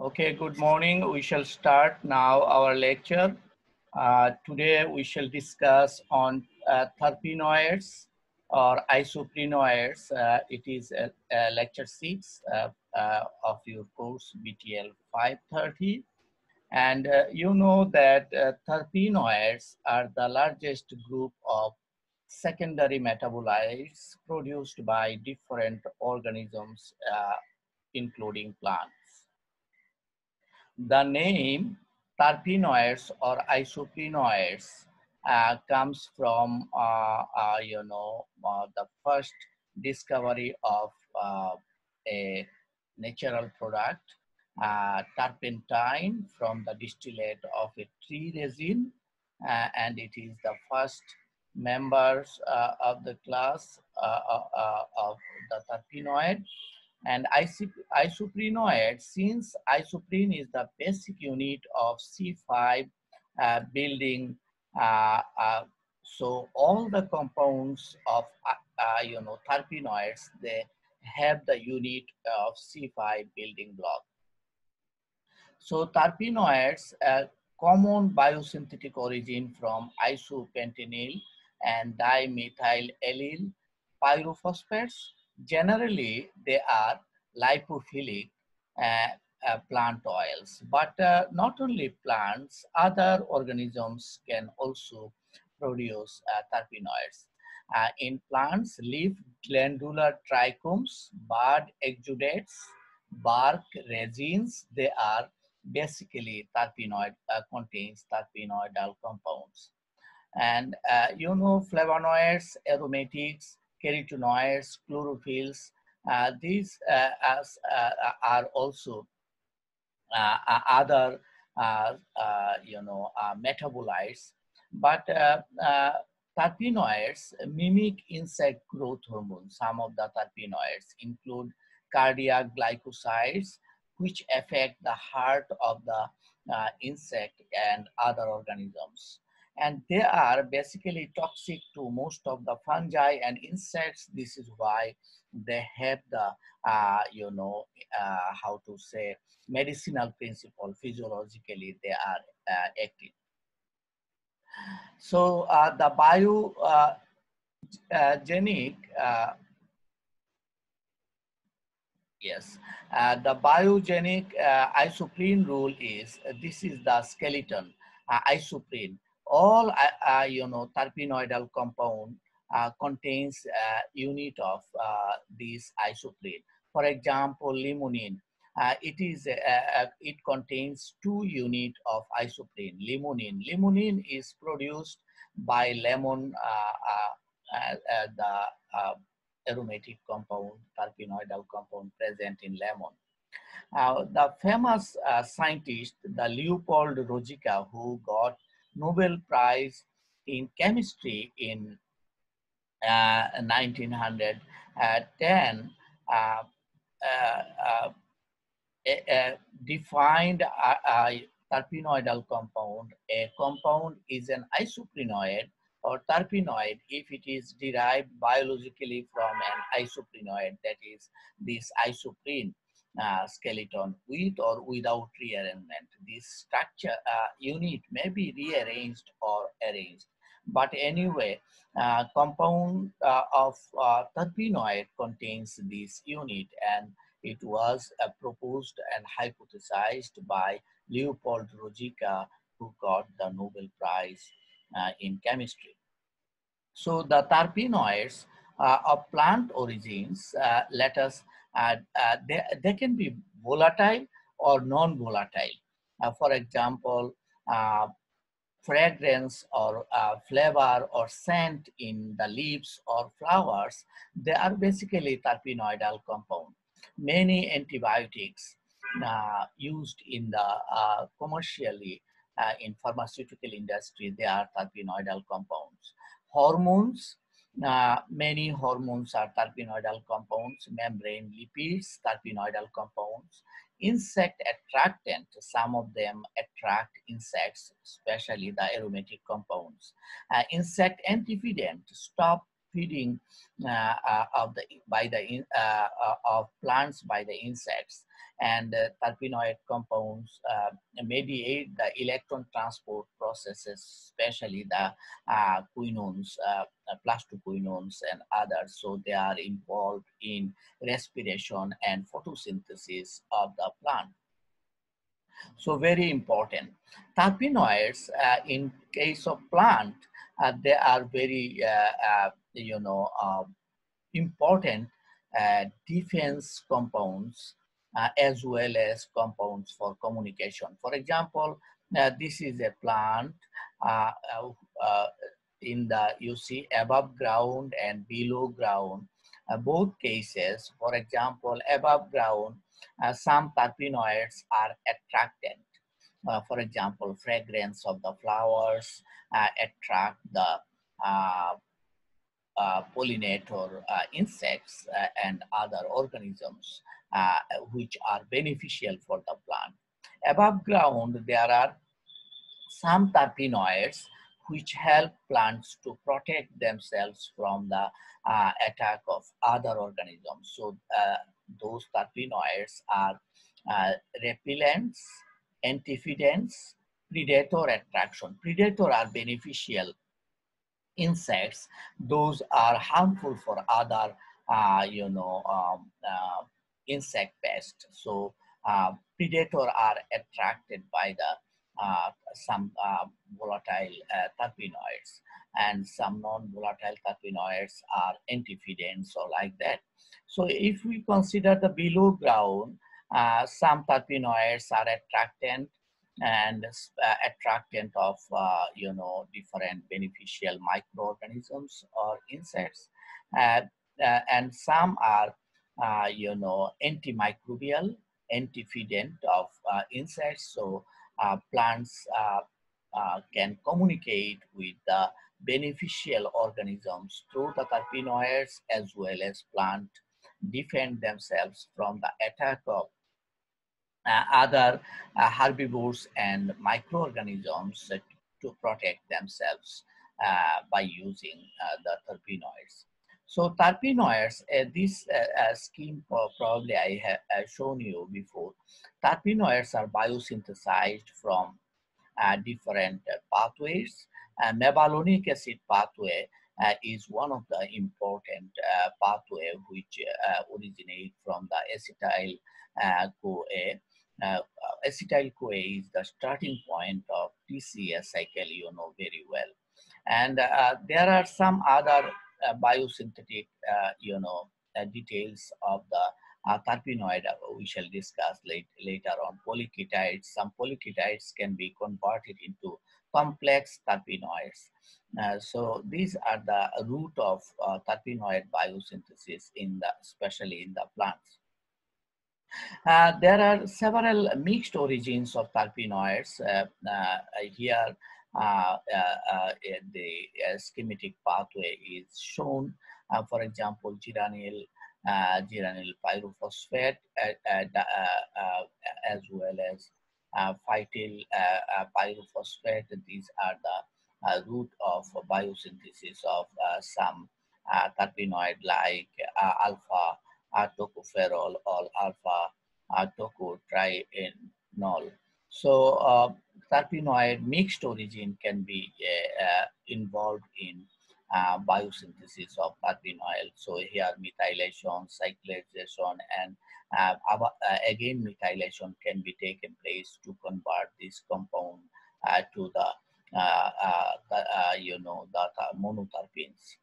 Okay, good morning. We shall start now our lecture. Uh, today we shall discuss on uh, terpenoids or isoprenoids. Uh, it is lecture six uh, uh, of your course BTL 530. And uh, you know that terpenoids are the largest group of secondary metabolites produced by different organisms, including plants. The name terpenoids or isoprenoids uh, comes from, uh, uh, you know, uh, the first discovery of uh, a natural product, uh, turpentine from the distillate of a tree resin. and it is the first members of the class of the terpenoid and isoprenoid, since isoprene is the basic unit of C5 uh, building, uh, uh, so all the compounds of, uh, uh, you know, terpenoids, they have the unit of C5 building block. So terpenoids, common biosynthetic origin from isopentenyl and dimethyl allyl pyrophosphates generally they are lipophilic uh, uh, plant oils. But uh, not only plants, other organisms can also produce uh, terpenoids. Uh, in plants, leaf glandular trichomes, bud exudates, bark resins, they are basically terpenoid, uh, contains terpenoidal compounds. And you know flavonoids, aromatics, carotenoids, chlorophylls. Uh, these uh, as, uh, are also other, you know, metabolites. But terpenoids mimic insect growth hormones. Some of the terpenoids include cardiac glycosides, which affect the heart of the uh, insect and other organisms and they are basically toxic to most of the fungi and insects. This is why they have the, uh, you know, uh, how to say, medicinal principle. Physiologically, they are uh, active. So uh, the biogenic, uh, uh, yes, the biogenic isoprene rule is, this is the skeleton, isoprene all uh, uh, you know terpenoidal compound uh, contains a unit of this isoprene. For example, limonene. Uh, it is uh, it contains two unit of isoprene limonene limonene is produced by lemon uh, the aromatic compound terpenoidal compound present in lemon the famous scientist the leopold ruzicka who got Nobel Prize in Chemistry in uh, 1910 uh, uh, uh, defined a, a terpenoidal compound. A compound is an isoprenoid or terpenoid if it is derived biologically from an isoprenoid, that is this isoprene uh, skeleton with or without rearrangement. This structure uh, unit may be rearranged or arranged. But anyway, uh, compound uh, of uh, terpenoid contains this unit and it was uh, proposed and hypothesized by Leopold Ruzicka who got the Nobel Prize in chemistry. So the terpenoids of plant origins, let us uh, they, they can be volatile or non-volatile. Uh, for example, uh, fragrance or uh, flavor or scent in the leaves or flowers, they are basically terpenoidal compound. Many antibiotics uh, used in the uh, commercially in pharmaceutical industry, they are terpenoidal compounds. Hormones, uh, many hormones are terpenoidal compounds, membrane lipids, terpenoidal compounds. Insect attractant, some of them attract insects, especially the aromatic compounds. Uh, insect antifeedant, stop feeding uh, uh, of the by the uh, uh, of plants by the insects. And uh, terpenoid compounds uh, mediate the electron transport processes, especially the uh, quinones, uh, plastoquinones and others. So they are involved in respiration and photosynthesis of the plant. So very important. Terpenoids, uh, in case of plant, uh, they are very, uh, you know, important defense compounds uh, as well as compounds for communication. For example, uh, this is a plant uh, in the, you see above ground and below ground, both cases, for example, above ground, some terpenoids are attractant. Uh, for example, fragrance of the flowers uh, attract the uh, pollinator insects and other organisms. Uh, which are beneficial for the plant. Above ground, there are some terpenoids which help plants to protect themselves from the uh, attack of other organisms. So uh, those terpenoids are uh, repellents, antifeedants, predator attraction. Predator are beneficial insects. Those are harmful for other, uh, you know, um, uh, insect pest. So uh, predator are attracted by the uh, some uh, volatile uh, terpenoids and some non-volatile terpenoids are antifeedants or like that. So if we consider the below ground, uh, some terpenoids are attractant and uh, attractant of you know different beneficial microorganisms or insects and some are uh, you know, antimicrobial, antifeedant of uh, insects. So uh, plants uh, uh, can communicate with the beneficial organisms through the terpenoids as well as plant defend themselves from the attack of uh, other herbivores and microorganisms to protect themselves by using the terpenoids. So terpenoids, uh, this uh, uh, scheme probably I have shown you before. Terpenoids are biosynthesized from uh, different uh, pathways. Uh, mevalonic acid pathway is one of the important pathway which originate from the acetyl CoA. acetyl CoA is the starting point of TCA cycle, you know very well. And there are some other uh, biosynthetic, uh, you know, uh, details of the uh, terpenoid we shall discuss late, later on. Polyketides, some polyketides can be converted into complex terpenoids. Uh, so these are the root of uh, terpenoid biosynthesis in the, especially in the plants. Uh, there are several mixed origins of terpenoids. here uh, uh, uh, Uh, uh, uh, the schematic pathway is shown. for example, geranyl, geranyl pyrophosphate as well as phytyl pyrophosphate. These are the root of biosynthesis of some terpenoid like alpha tocopherol or alpha tocotrienol. So uh, terpenoid mixed origin can be uh, uh, involved in uh, biosynthesis of terpenoid. So here methylation, cyclization, and uh, uh, again methylation can be taken place to convert this compound uh, to the, the you know the, the monoterpenes.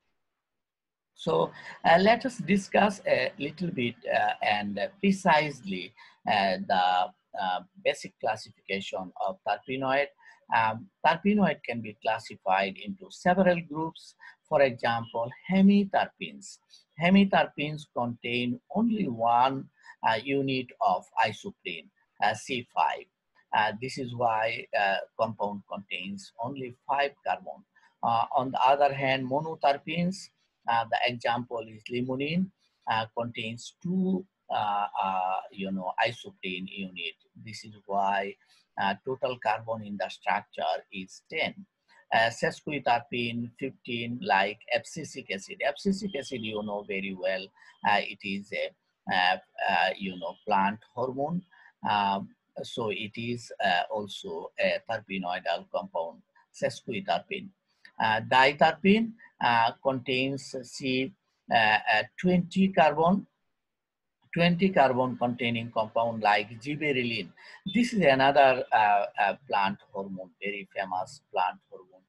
So let us discuss a little bit and precisely the uh, basic classification of terpenoid. Um, terpenoid can be classified into several groups. For example, hemiterpenes. Hemiterpenes contain only one uh, unit of isoprene, uh, C5. Uh, this is why uh, compound contains only five carbon. Uh, on the other hand, monoterpenes, the example is limonene, contains two you know, isoprene unit. This is why uh, total carbon in the structure is 10. Uh, sesquiterpene 15 like abscisic acid. Abscisic acid you know very well. Uh, it is a you know, plant hormone. Um, so it is also a terpenoidal compound, sesquiterpene. Uh, diterpene uh, contains C, uh, 20 carbon 20 carbon containing compound like gibberellin. This is another uh, uh, plant hormone, very famous plant hormone.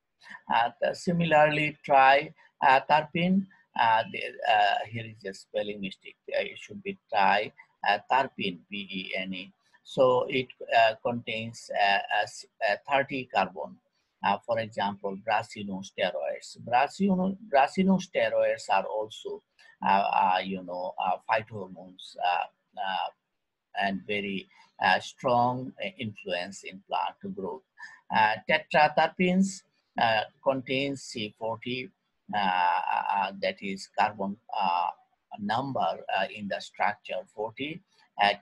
Uh, similarly, tritterpene, here is a spelling mistake. it should be tri terpene, P-E-N-E. So it contains 30 carbon uh, for example, brassinosteroids. Brassino, brassinosteroids are also, uh, uh, you know, uh, phytohormones uh, uh, and very strong influence in plant growth. tetraterpenes contains C40, that is carbon number in the structure 40,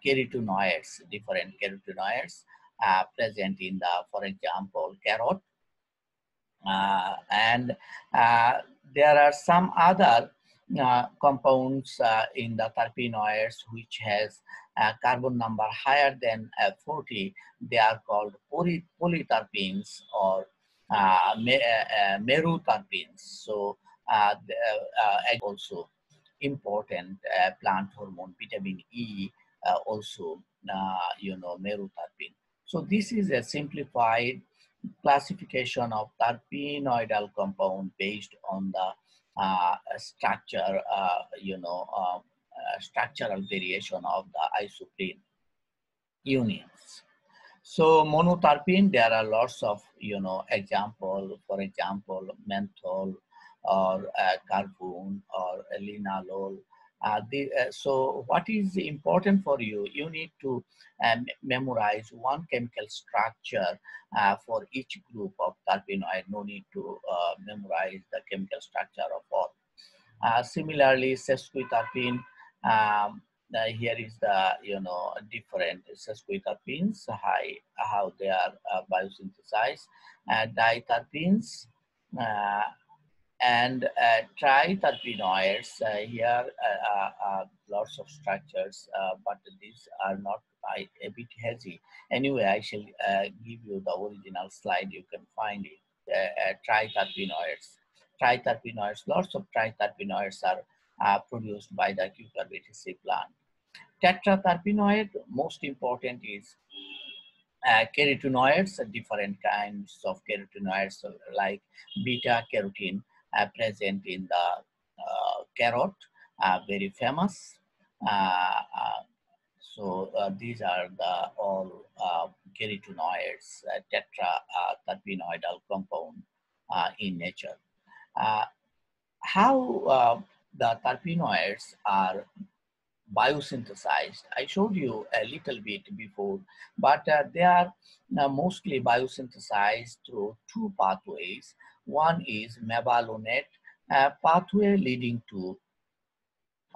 carotenoids, different carotenoids present in the, for example, carrot, uh, and uh, there are some other uh, compounds uh, in the terpenoids which has carbon number higher than uh, 40. They are called poly polyterpenes or uh, uh meroterpenes. So uh, uh, also important plant hormone, vitamin E, also you know meroterpene. So this is a simplified classification of terpenoidal compound based on the uh, structure, uh, you know, uh, structural variation of the isoprene unions. So monoterpene, there are lots of, you know, example, for example, menthol or uh, carvone or linalool uh, the, uh, so what is important for you? You need to um, memorize one chemical structure uh, for each group of terpenoid. No need to uh, memorize the chemical structure of all. Uh, similarly, sesquiterpene, um, here is the, you know, different sesquiterpenes, how, how they are biosynthesized. Uh, diterpenes, and uh, triterpenoids, uh, here uh, uh, lots of structures, uh, but these are not a bit hazy. Anyway, I shall uh, give you the original slide. You can find it. triterpenoids. Triterpenoids, lots of triterpenoids are produced by the cucurbitaceae plant. Tetraterpenoid, most important is uh, carotenoids, different kinds of carotenoids like beta carotene, uh, Uh, present in the uh, carrot, uh, very famous. Uh, uh, so these are the all carotenoids, tetra terpenoidal compound in nature. how the terpenoids are biosynthesized. I showed you a little bit before, but uh, they are uh, mostly biosynthesized through two pathways. One is mevalonate uh, pathway leading to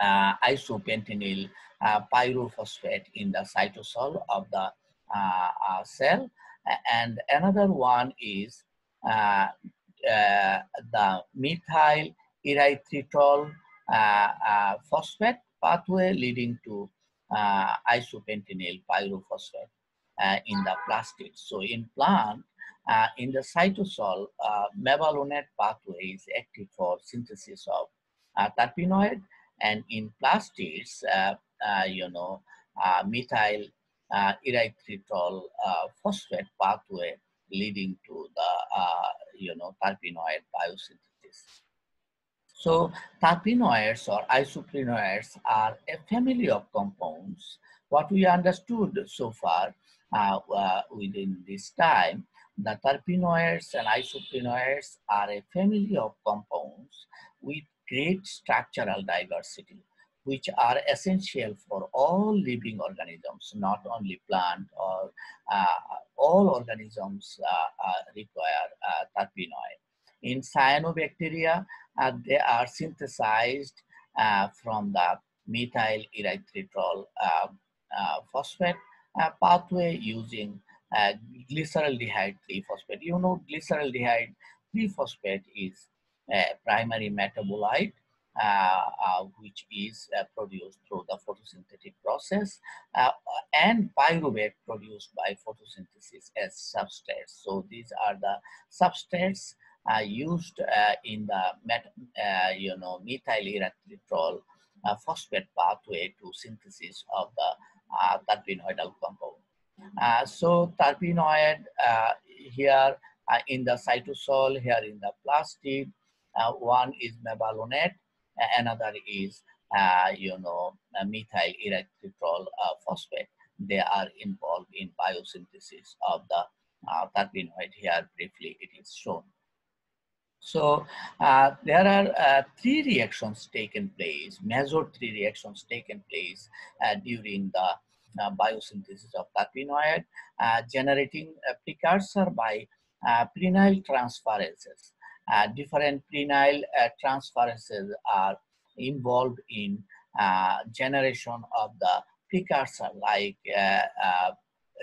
uh, isopentenyl uh, pyrophosphate in the cytosol of the uh, uh, cell. And another one is uh, the methyl erythritol phosphate pathway leading to isopentenyl pyrophosphate in the plastids. So in plant, uh, in the cytosol, uh, mevalonate pathway is active for synthesis of uh, terpenoid, and in plastids, uh, uh, you know, uh, methyl erythritol phosphate pathway leading to the, you know, terpenoid biosynthesis. So terpenoids or isoprenoids are a family of compounds. What we understood so far within this time the terpenoids and isoprenoids are a family of compounds with great structural diversity, which are essential for all living organisms, not only plant or uh, all organisms uh, uh, require uh, terpenoid. In cyanobacteria, uh, they are synthesized from the methyl erythritol phosphate pathway using uh, glyceraldehyde 3-phosphate. You know glyceraldehyde 3-phosphate is a primary metabolite uh, uh, which is uh, produced through the photosynthetic process and pyruvate produced by photosynthesis as substrates. So these are the substrates used in the you know methyl erythritol phosphate pathway to synthesis of the terpenoidal compound. Uh, so terpenoid uh, here uh, in the cytosol, here in the plastid, one is mevalonate another is, uh, you know, methyl erythritol uh, phosphate. They are involved in biosynthesis of the uh, terpenoid. Here, briefly, it is shown. So uh, there are uh, three reactions taken place, major three reactions taken place uh, during the Uh, biosynthesis of terpenoid, uh, generating a precursor by prenyl transferases uh, different prenyl uh, transferases are involved in uh, generation of the precursor like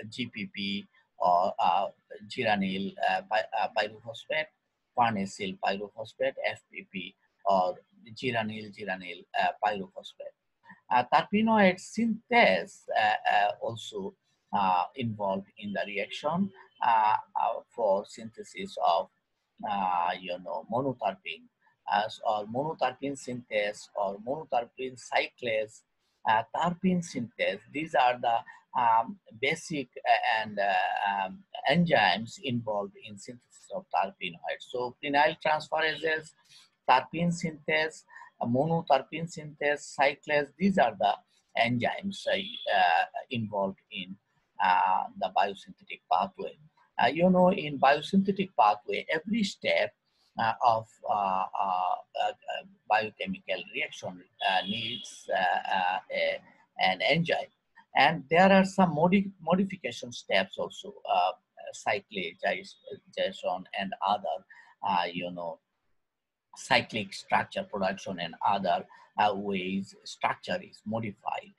GPP or geranyl pyrophosphate, farnesyl pyrophosphate, FPP, or geranyl geranyl pyrophosphate. Uh, terpenoid synthase uh, uh, also involved in the reaction for synthesis of uh, you know, monoterpene as or monoterpene synthase or monoterpene cyclase, uh, terpene synthase. These are the um, basic uh, and uh, um, enzymes involved in synthesis of terpenoids. So prenyl transferases, terpene synthase, uh, monoterpene synthase, cyclase, these are the enzymes uh, involved in the biosynthetic pathway. Uh, you know, in biosynthetic pathway, every step uh, of uh, biochemical reaction needs a, an enzyme. And there are some modi modification steps also, uh, cyclization and other, you know, cyclic structure production and other uh, ways structure is modified.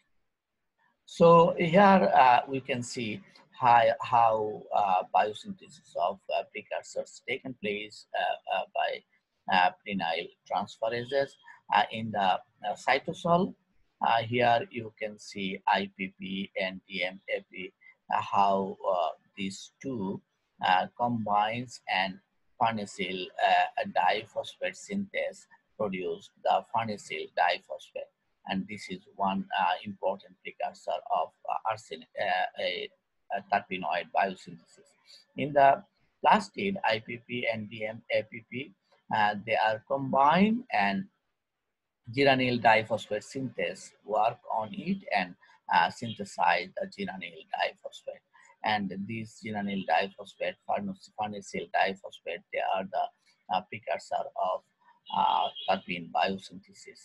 So here uh, we can see how, how uh, biosynthesis of uh, precursors taken place uh, uh, by prenyl transferases in the cytosol. here you can see IPP and DMAP, how these two combines and farnesyl diphosphate synthase produce the farnesyl diphosphate and this is one uh, important precursor of uh, uh, terpenoid biosynthesis. In the plastid, IPP and DMAPP, uh, they are combined and geranyl diphosphate synthase work on it and uh, synthesize the geranyl diphosphate. And these geranyl diphosphate, farnesyl diphosphate, they are the uh, precursor of uh, terpene biosynthesis.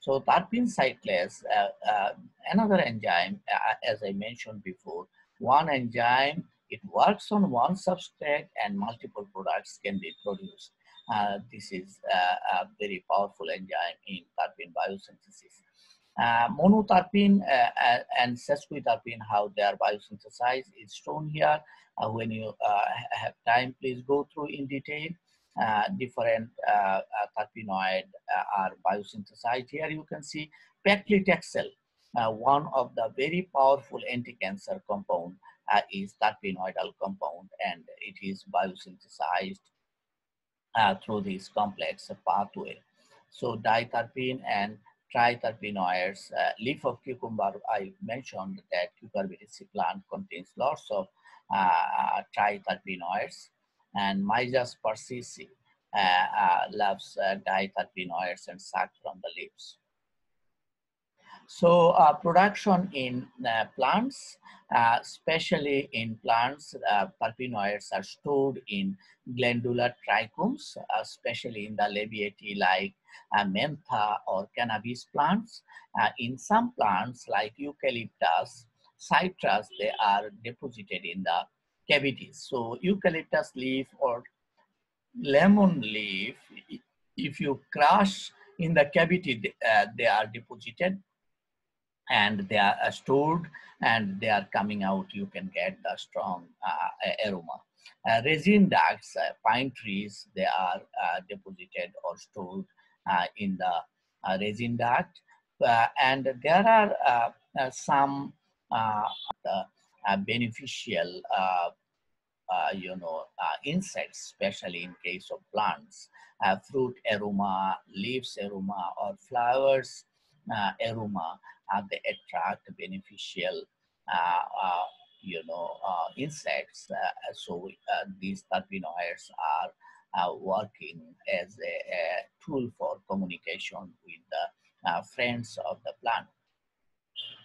So terpene cyclase, uh, uh, another enzyme, uh, as I mentioned before, one enzyme, it works on one substrate and multiple products can be produced. Uh, this is uh, a very powerful enzyme in terpene biosynthesis. Uh, uh, and sesquiterpene, how they are biosynthesized is shown here. Uh, when you uh, have time, please go through in detail. different terpenoid are biosynthesized. Here you can see paclitaxel uh, one of the very powerful anti-cancer compound uh, is terpenoidal compound and it is biosynthesized uh, through this complex pathway. So diterpene and triterpenoids, uh, leaf of cucumber, I mentioned that cucurbitaceae plant contains lots of uh, triterpenoids and Myzus persicae uh, uh, loves uh, diterpenoids and suck from the leaves. So uh, production in uh, plants, uh, especially in plants, uh, terpenoids are stored in glandular trichomes, especially in the labiata like uh, mentha or cannabis plants. Uh, in some plants like eucalyptus, citrus, they are deposited in the cavities. So eucalyptus leaf or lemon leaf, if you crush in the cavity, uh, they are deposited and they are stored and they are coming out, you can get the strong uh, aroma. Uh, resin ducts, uh, pine trees, they are deposited or stored in the resin duct. and there are some beneficial uh, you know, uh, insects, especially in case of plants, uh, fruit aroma, leaves aroma, or flowers aroma, they attract beneficial, uh, uh, you know, uh, insects. so these terpenoids are working as a, a, tool for communication with the friends of the plant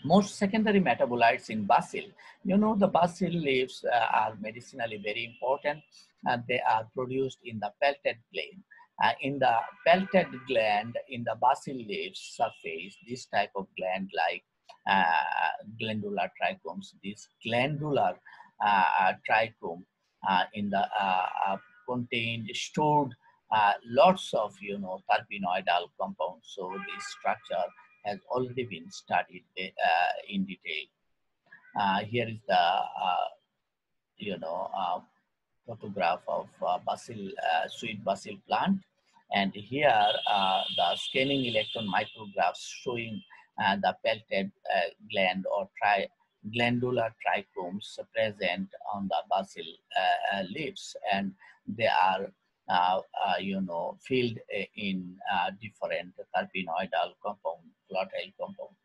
most secondary metabolites in basil. You know, the basil leaves uh, are medicinally very important and they are produced in the peltate gland. Uh, in the peltate gland, in the basil leaves surface, this type of gland like uh, glandular trichomes, this glandular uh, trichome uh, in the uh, contained stored lots of, you know, terpenoidal compounds. So this structure has already been studied uh, in detail. Uh, here is the, uh, you know, photograph of basil, sweet basil plant. And here the scanning electron micrographs showing the peltate gland or tri glandular trichomes present on the basil uh, uh, leaves and they are uh, you know filled in different terpenoidal compound volatile compound.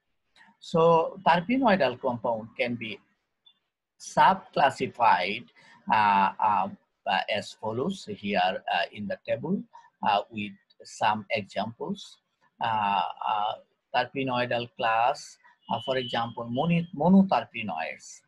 So terpenoidal compound can be sub-classified uh, uh, uh, as follows here uh, in the table uh, with some examples. Uh, terpenoidal class, for example, monoterpenoids,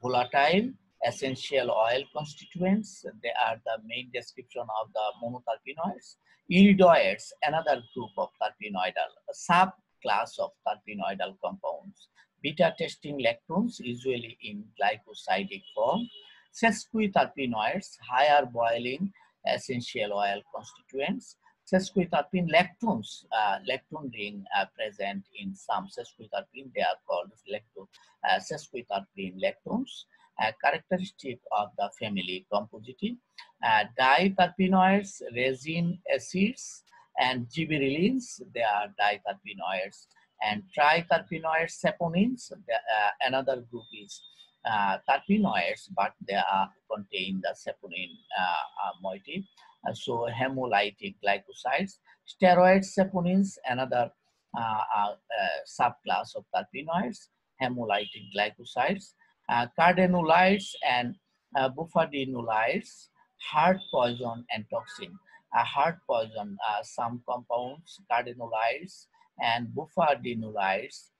volatile essential oil constituents. They are the main description of the monoterpenoids. Iridoids, another group of terpenoidal, sub class of terpenoidal compounds. Beta testing lactones, usually in glycosidic form. Sesquiterpenoids, higher boiling essential oil constituents. Sesquiterpene lactones, uh, lactone ring uh, present in some sesquiterpene, they are called lactone, uh, sesquiterpene lactones. Characteristic of the family composite. Uh, diterpenoids, resin acids, and gibberellins, they are diterpenoids, and triterpenoids, saponins, the, uh, another group is uh, terpenoids, but they are contain the saponin uh, uh moiety. Uh, so hemolytic glycosides, steroid saponins, another subclass of terpenoids, hemolytic glycosides, cardenolides and bufadienolides, heart poison and toxin heart poison, some compounds, cardenolides and bufadienolides,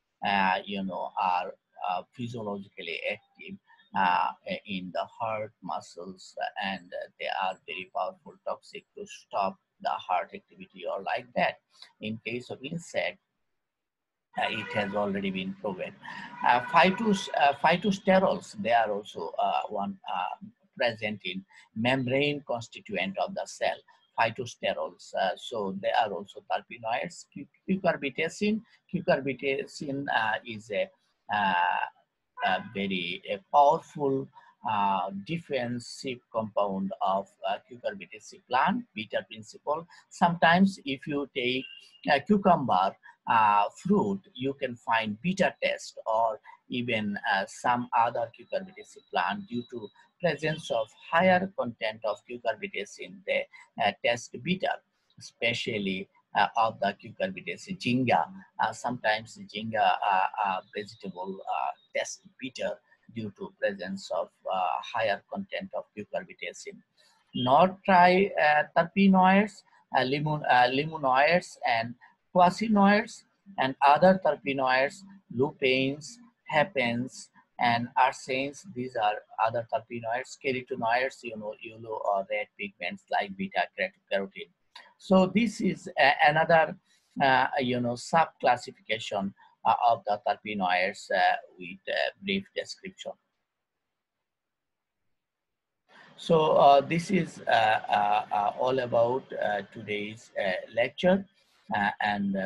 you know, are uh, physiologically active uh, in the heart muscles and they are very powerful toxic to stop the heart activity or like that. In case of insect, uh, it has already been proven. Uh, phytos, uh, phytosterols, they are also uh, one present in membrane constituent of the cell phytosterols. Uh, so they are also terpenoids. Cucurbitacin, cucurbitacin uh, is uh, a very a powerful uh, defensive compound of uh, cucurbitaceae plant, bitter principle. Sometimes if you take a cucumber uh, fruit, you can find beta test or even uh, some other cucurbitaceae plant due to presence of higher content of cucurbitacin, they uh, test beta, especially of the cucurbitaceae Jinga. Uh, sometimes Jinga uh, uh, vegetable uh, test bitter due to presence of higher content of cucurbitacin. Not try terpenoids, limon, limonoids, and quassinoids, and other terpenoids, lupanes, hopanes, and ursanes, these are other terpenoids, carotenoids, you know, yellow or red pigments like beta carotene. So this is another, uh, you know, sub-classification uh, of the terpenoids uh, with brief description. So uh, this is uh, uh, all about today's lecture. and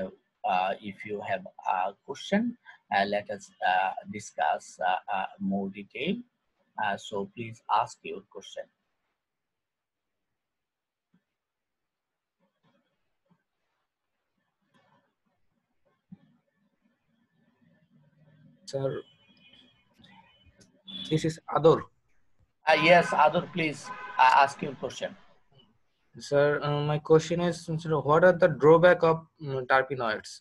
if you have a question, uh, let us uh, discuss uh, more detail. so please ask your question. Sir, this is Ador. Uh, yes, Ador, please uh, ask your question. Sir, uh, my question is, sir, what are the drawback of um, terpenoids?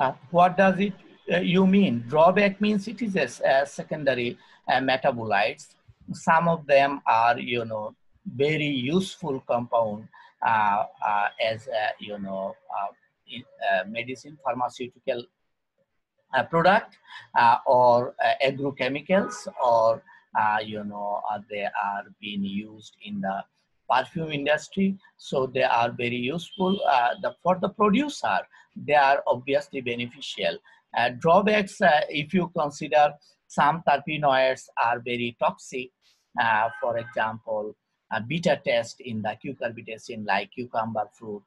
Uh, what does it uh, you mean? Drawback means it is a, secondary uh, metabolites. Some of them are, you know, very useful compound uh, uh, as, you know, in, medicine, pharmaceutical product uh, or uh, agrochemicals or uh, you know they are being used in the perfume industry. So they are very useful uh, the, for the producer. They are obviously beneficial. Uh, drawbacks uh, if you consider some terpenoids are very toxic for example beta test in the cucurbitacin like cucumber fruit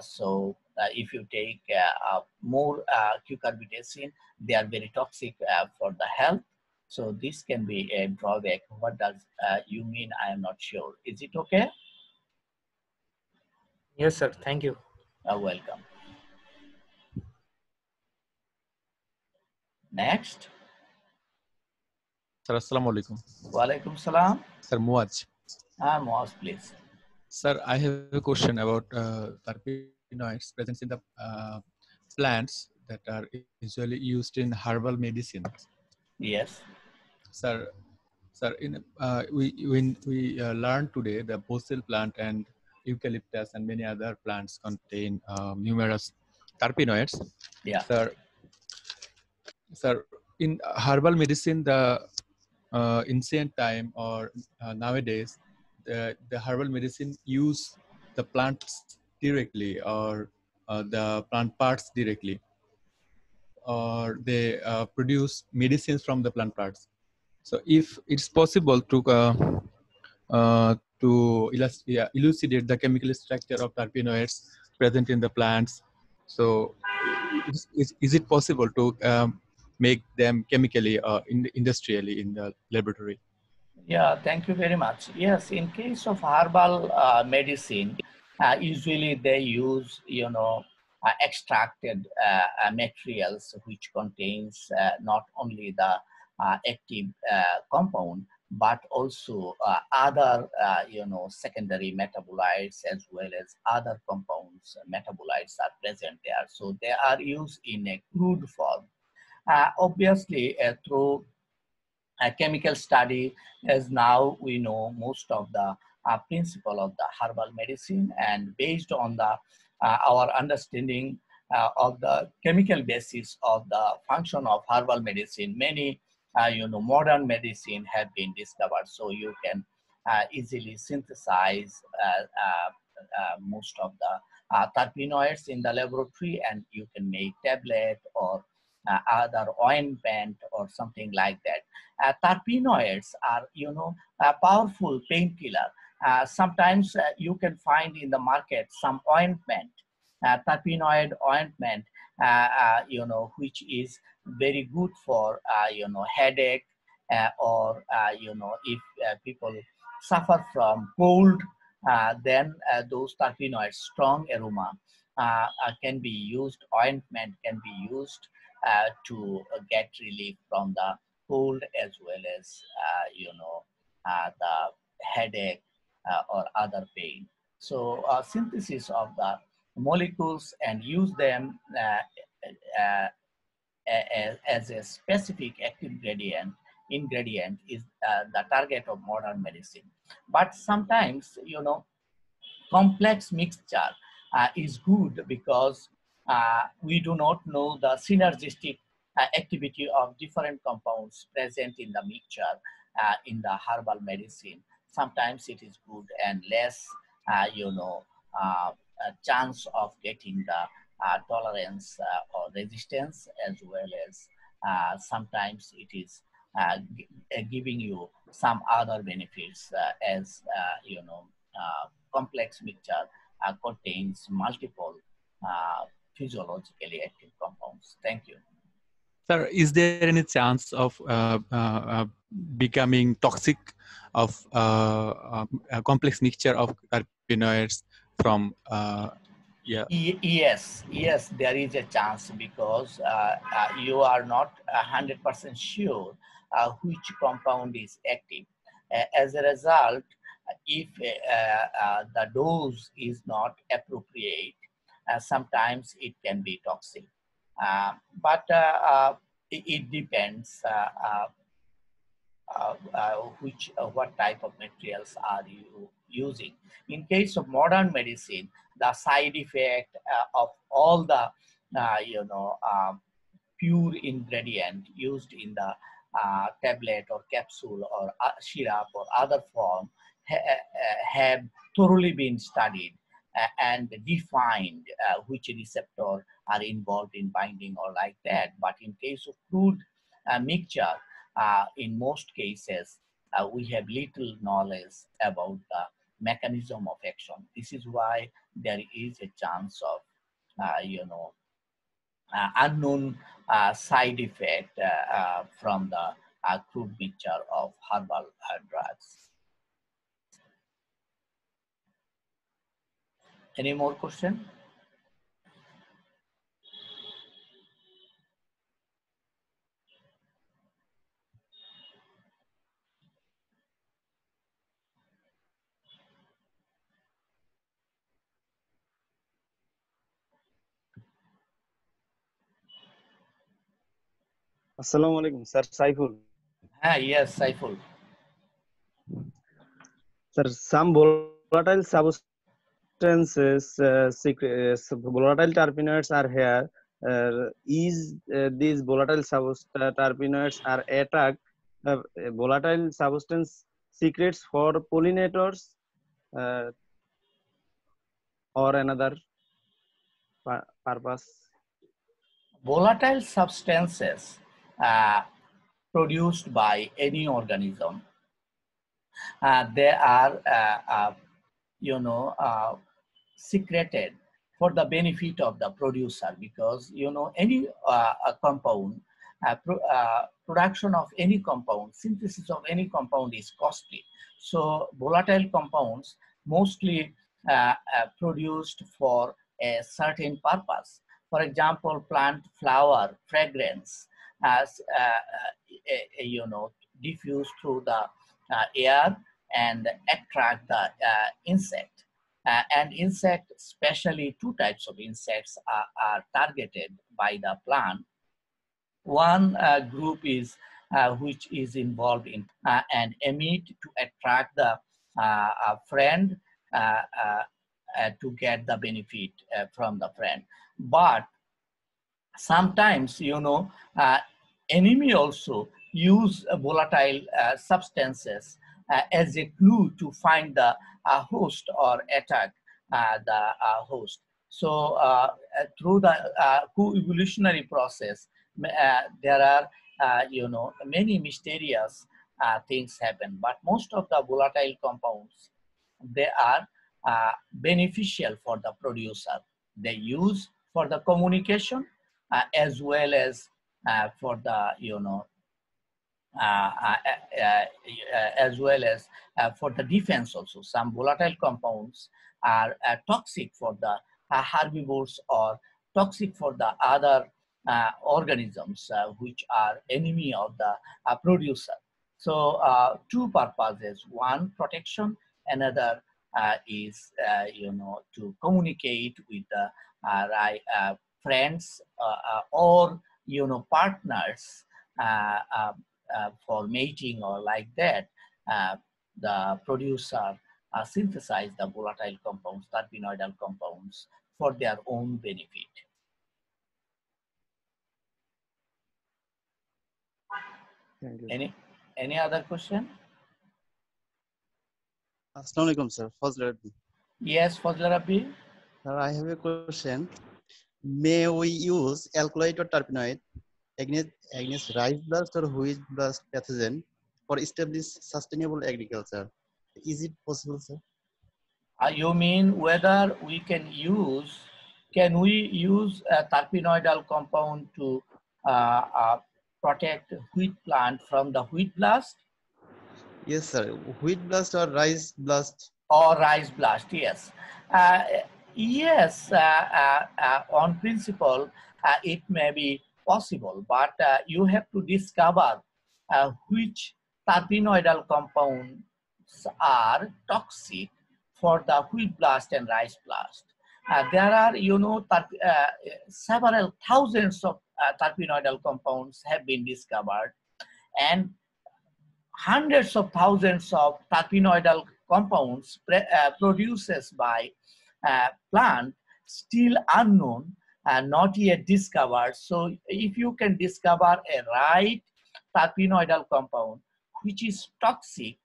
so if you take uh, uh, more uh, cucurbitacin they are very toxic uh, for the health. So this can be a drawback. What does uh, you mean? I am not sure. Is it okay? Yes, sir. Thank you. Uh, welcome. Next. Sir, Assalamu alaikum. Walaikum salam. Sir Muaz. Ah, Moaz, please. Sir, I have a question about uh, terpenoids present in the uh, plants that are usually used in herbal medicine. Yes. Sir, sir, in uh, we when we uh, learned today the basil plant and eucalyptus and many other plants contain uh, numerous terpenoids. Yeah. Sir, sir, in herbal medicine, the uh, ancient time or uh, nowadays, the, the herbal medicine use the plants directly or uh, the plant parts directly, or they uh, produce medicines from the plant parts. So, if it's possible to uh, to elucidate the chemical structure of terpenoids present in the plants, so is, is, is it possible to um, make them chemically uh, in, industrially in the laboratory? Yeah, thank you very much. Yes, in case of herbal uh, medicine, uh, usually they use, you know, uh, extracted uh, uh, materials which contains uh, not only the uh, active compound but also other, you know, secondary metabolites as well as other compounds, metabolites are present there. So they are used in a crude form. Obviously, through a chemical study as now we know most of the principle of the herbal medicine and based on the uh, our understanding uh, of the chemical basis of the function of herbal medicine many uh, you know modern medicine have been discovered so you can easily synthesize most of the uh, terpenoids in the laboratory and you can make tablet or uh, other ointment or something like that uh, terpenoids are, you know, a powerful painkiller. Uh, sometimes uh, you can find in the market some ointment, uh, terpenoid ointment, uh, uh, you know, which is very good for, uh, you know, headache uh, or, uh, you know, if people suffer from cold, then those terpenoids, strong aroma, can be used, ointment can be used to get relief from the cold as well as you know the headache or other pain. So uh, synthesis of the molecules and use them uh, uh, as, a specific active ingredient ingredient is uh, the target of modern medicine. But sometimes you know complex mixture uh, is good because uh, we do not know the synergistic uh, activity of different compounds present in the mixture uh, in the herbal medicine. Sometimes it is good and less, uh, you know, uh, chance of getting the uh, tolerance or resistance as well as sometimes it is giving you some other benefits as, you know, complex mixture contains multiple physiologically active compounds. Thank you. Sir, is there any chance of uh, uh, becoming toxic of uh, um, a complex mixture of terpenoids from uh, Yeah. Yes, yes, there is a chance because uh, uh, you are not hundred percent sure uh, which compound is active. Uh, as a result, if the dose is not appropriate, sometimes it can be toxic. But it, depends which uh, what type of materials are you using. In case of modern medicine, the side effect uh, of all the uh, you know um, pure ingredient used in the uh, tablet or capsule or uh, syrup or other form ha- uh, have thoroughly been studied uh, and defined uh, which receptor are involved in binding or like that. But in case of crude uh, mixture, uh, in most cases, uh, we have little knowledge about the mechanism of action. This is why there is a chance of, uh, you know, uh, unknown uh, side effect uh, from the crude mixture of herbal drugs. Any more question? Ah. Sir, some volatile substances, uh, secre- uh, volatile terpenoids are here. Uh, is uh, these volatile subst- terpenoids are attacked? Uh, volatile substance secrets for pollinators uh, or another pu- purpose? Volatile substances uh, produced by any organism, uh, they are, uh, uh, you know, uh, secreted for the benefit of the producer because, you know, any compound, pro- production of any compound, synthesis of any compound is costly. So volatile compounds mostly produced for a certain purpose. For example, plant flower fragrance as uh, uh, you know diffuse through the uh, air and attract the insect. And insect, especially two types of insects, are, are targeted by the plant. One group is uh, which is involved in uh, and emit to attract the uh, friend to get the benefit from the friend. But sometimes, you know, enemy also use uh, volatile uh, substances uh, as a clue to find the host or attack the host. So through the co-evolutionary process, there are, you know, many mysterious things happen. But most of the volatile compounds, they are uh, beneficial for the producer. They use for the communication uh, as well as uh, for the, you know, uh, uh, uh, as well as for the defense also. Some volatile compounds are toxic for the herbivores or toxic for the other organisms which are enemy of the producer. So two purposes, one protection, another uh, is, uh, you know, to communicate with the uh, friends or, you know, partners uh, uh, uh, for mating or like that, uh, the producer uh, synthesize the volatile compounds, terpenoidal compounds for their own benefit. Any any other question? Assalamu alaikum, sir. Fazl Rabbi. Yes, Fazla Rabbi? Sir, I have a question. May we use alkaloid or terpenoid against, against rice blast or wheat blast pathogen for establish sustainable agriculture? Is it possible, sir? Uh, you mean whether we can use, can we use a terpenoidal compound to uh, uh, protect wheat plant from the wheat blast Yes, sir. Wheat blast or rice blast? or rice blast? Yes. Uh, Yes, uh, uh, uh, on principle, it may be possible, but you have to discover which terpenoidal compounds are toxic for the wheat blast and rice blast. Uh, there are, you know, uh, several thousands of uh, terpenoidal compounds have been discovered, and hundreds of thousands of terpenoidal compounds uh, produces by plant still unknown and not yet discovered. So if you can discover a right terpenoidal compound which is toxic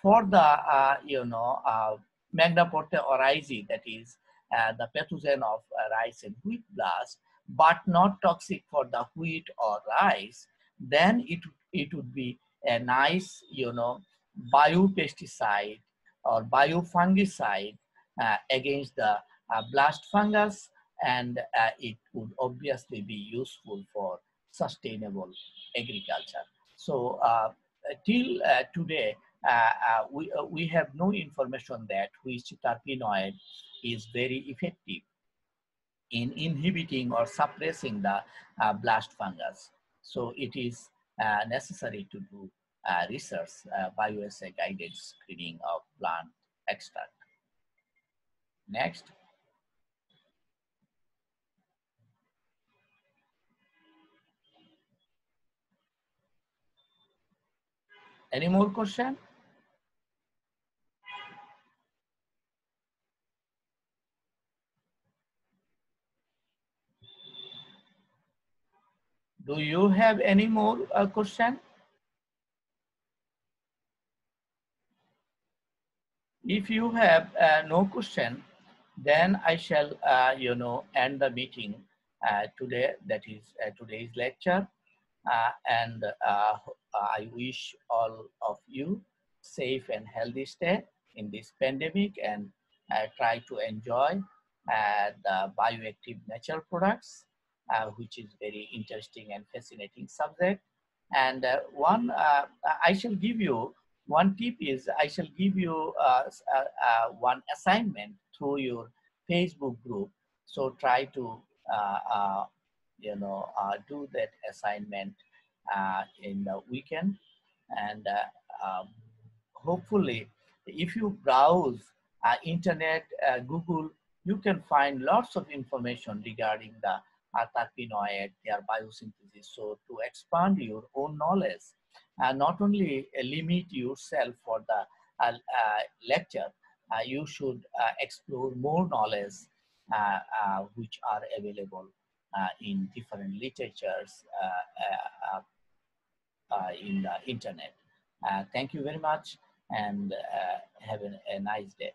for the uh, you know uh, Magnaporthe oryzae, that is uh, the pathogen of rice and wheat blast, but not toxic for the wheat or rice, then it it would be a nice you know biopesticide or biofungicide against the uh, blast fungus and uh, it would obviously be useful for sustainable agriculture. So uh, till uh, today, uh, uh, we, uh, we have no information that which terpenoid is very effective in inhibiting or suppressing the uh, blast fungus. So it is uh, necessary to do uh, research, uh, bioassay guided screening of plant extract. Next. Any more question? Do you have any more uh, question? If you have uh, no question, then I shall, uh, you know, end the meeting uh, today. That is uh, today's lecture. Uh, and uh, I wish all of you safe and healthy stay in this pandemic and try to enjoy the bioactive natural products, which is very interesting and fascinating subject. And one, I shall give you one tip is I shall give you uh, uh, uh, one assignment through your Facebook group. So try to uh, uh, you know uh, do that assignment uh, in the weekend, and uh, um, hopefully, if you browse internet, Google, you can find lots of information regarding the terpenoid, their biosynthesis. So to expand your own knowledge, uh, not only limit yourself for the uh, uh, lecture, you should uh, explore more knowledge uh, uh, which are available uh, in different literatures uh, uh, uh, uh, in the internet. Uh, thank you very much and uh, have a nice day.